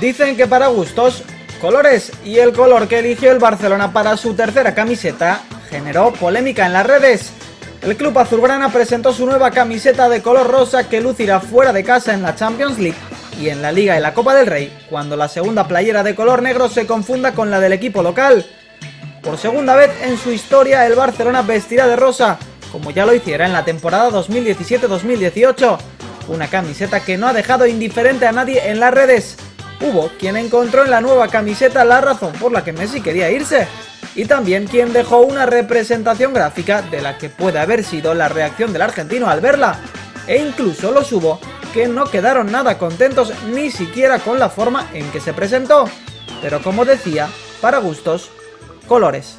Dicen que para gustos, colores y el color que eligió el Barcelona para su tercera camiseta generó polémica en las redes. El club azulgrana presentó su nueva camiseta de color rosa que lucirá fuera de casa en la Champions League y en la Liga y la Copa del Rey, cuando la segunda playera de color negro se confunda con la del equipo local. Por segunda vez en su historia el Barcelona vestirá de rosa, como ya lo hiciera en la temporada 2017-2018, una camiseta que no ha dejado indiferente a nadie en las redes. Hubo quien encontró en la nueva camiseta la razón por la que Messi quería irse, y también quien dejó una representación gráfica de la que puede haber sido la reacción del argentino al verla, e incluso los hubo que no quedaron nada contentos ni siquiera con la forma en que se presentó, pero como decía, para gustos, colores.